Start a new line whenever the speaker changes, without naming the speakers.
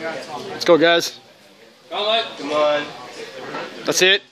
Let's go, guys.
Come on.
That's it.